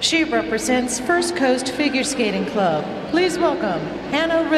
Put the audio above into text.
She represents First Coast Figure Skating Club. Please welcome Hannah Rivers.